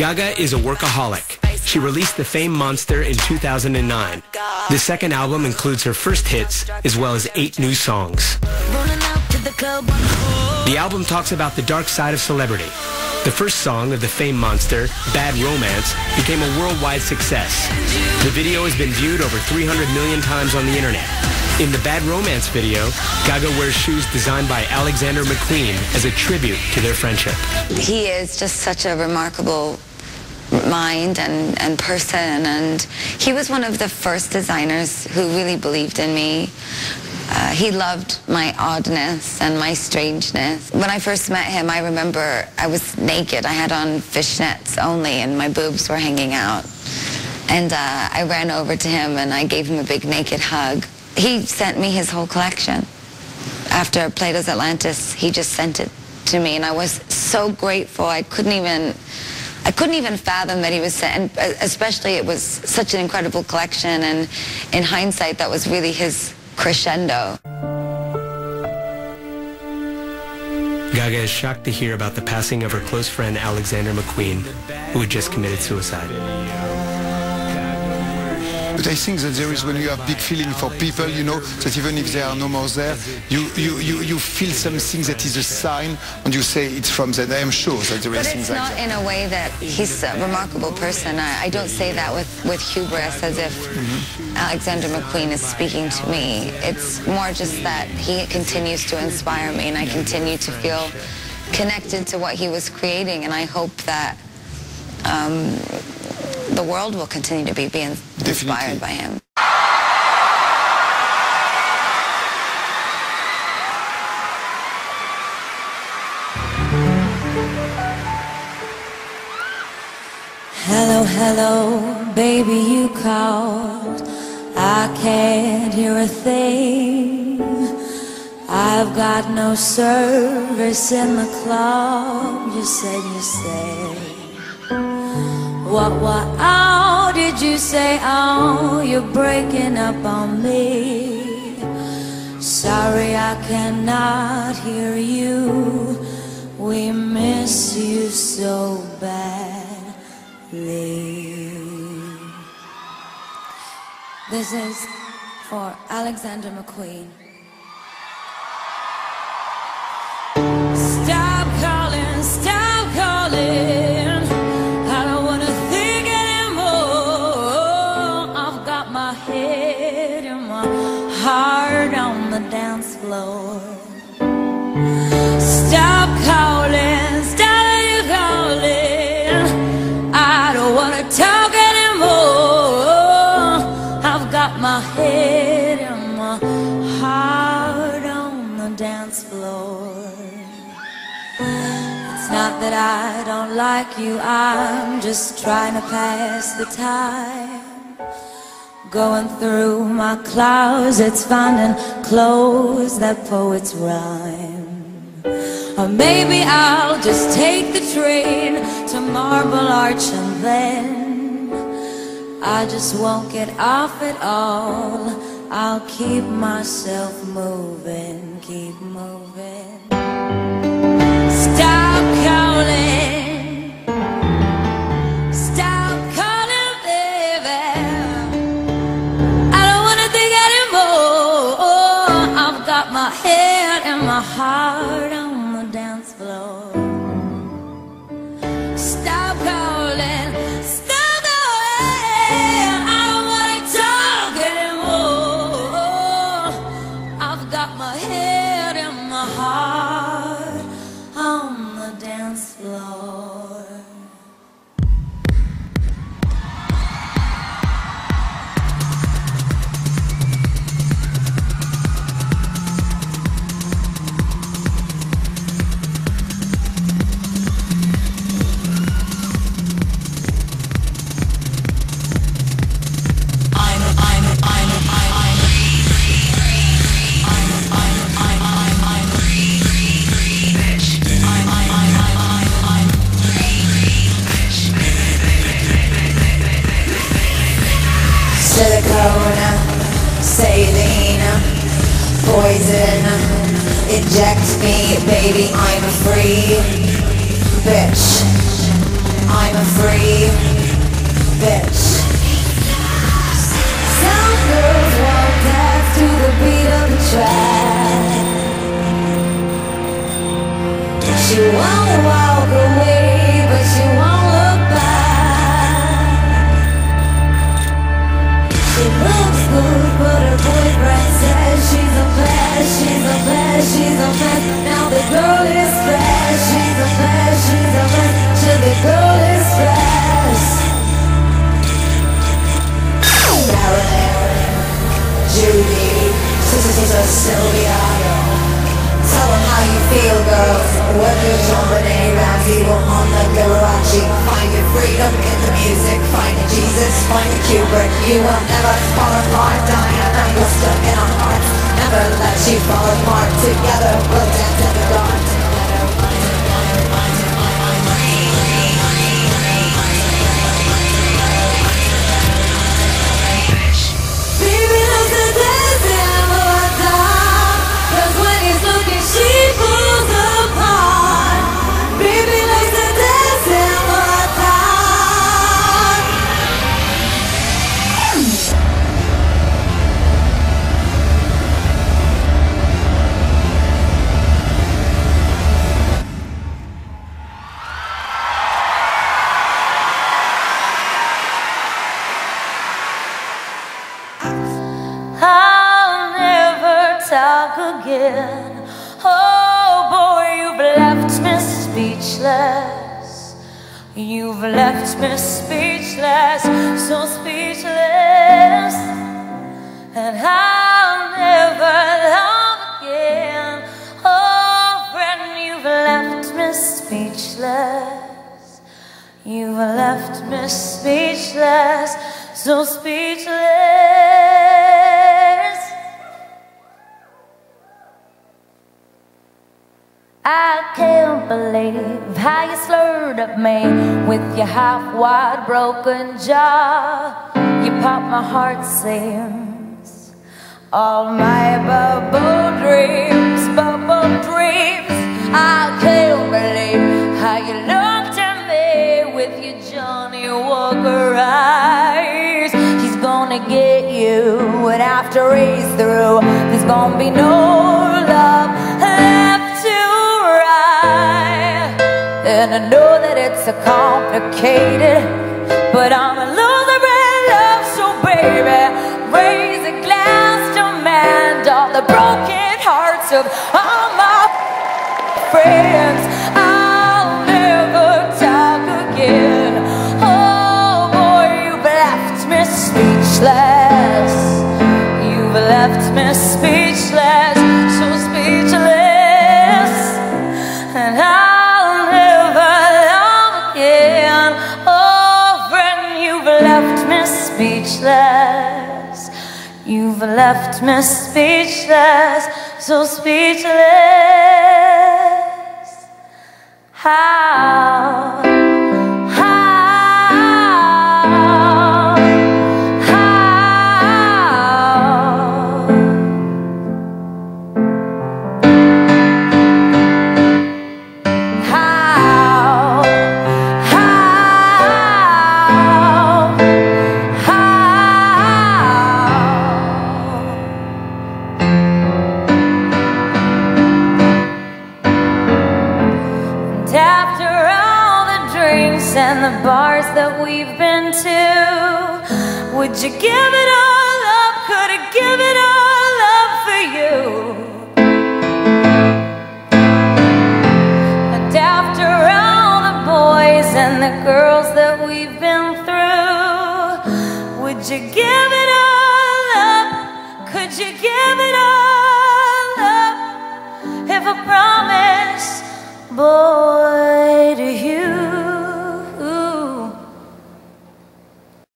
Gaga is a workaholic. She released The Fame Monster in 2009. The second album includes her first hits, as well as eight new songs. The album talks about the dark side of celebrity. The first song of The Fame Monster, Bad Romance, became a worldwide success. The video has been viewed over 300 million times on the internet. In the Bad Romance video, Gaga wears shoes designed by Alexander McQueen as a tribute to their friendship. He is just such a remarkable mind and, and person and he was one of the first designers who really believed in me. Uh, he loved my oddness and my strangeness. When I first met him, I remember I was naked. I had on fishnets only and my boobs were hanging out. And uh, I ran over to him and I gave him a big naked hug. He sent me his whole collection. After Plato's Atlantis, he just sent it to me and I was so grateful. I couldn't even I couldn't even fathom that he was, and uh, especially it was such an incredible collection, and in hindsight, that was really his crescendo. Gaga is shocked to hear about the passing of her close friend Alexander McQueen, who had just committed suicide. But I think that there is when you have big feeling for people, you know, that even if they are no more there, you, you, you, you feel something that is a sign and you say it's from them. I am sure that there is but things like that. It's not in a way that he's a remarkable person. I, I don't say that with, with hubris as if mm -hmm. Alexander McQueen is speaking to me. It's more just that he continues to inspire me and I continue to feel connected to what he was creating and I hope that um, the world will continue to be being inspired by him. Hello, hello, baby, you called. I can't hear a thing. I've got no service in the club. You said, you said. What, what, oh, did you say? Oh, you're breaking up on me. Sorry, I cannot hear you. We miss you so badly. This is for Alexander McQueen. Dance floor. Stop calling, stop calling. I don't wanna talk anymore. I've got my head and my heart on the dance floor. It's not that I don't like you, I'm just trying to pass the time. Going through my closets, finding clothes that poets rhyme. Or maybe I'll just take the train to Marble Arch and then I just won't get off at all. I'll keep myself moving, keep moving. Me, baby, I'm a free bitch. I'm a free bitch. Some girls walk past to the beat of the track. She won't walk jumping around, on the Liberace. Find your freedom in the music. Find your Jesus, find your Kubrick. You will never fall apart, Diana. You're stuck in our hearts. Never let you fall apart. Together we'll dance talk again. Oh boy, you've left me speechless. You've left me speechless, so speechless. And I'll never love again. Oh friend, you've left me speechless. You've left me speechless, so speechless. Can't believe how you slurred at me with your half wide broken jaw. You popped my heart seams. All my bubble dreams, bubble dreams. I can't believe how you looked at me with your Johnnie Walker eyes. He's gonna get you, and after he's through, there's gonna And I know that it's a complicated, but I'm a loser in love, so baby, raise a glass to mend all the broken hearts of all my friends. You've left me speechless, so speechless. How? Drinks and the bars that we've been to, would you give it all up? Could I give it all up for you? And after all the boys and the girls that we've been through, would you give it all up? Could you give it all up? If I promise, boy,